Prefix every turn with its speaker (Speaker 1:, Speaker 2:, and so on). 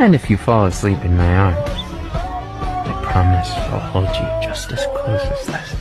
Speaker 1: And if you fall asleep in my arms, I promise I'll hold you just as close as this.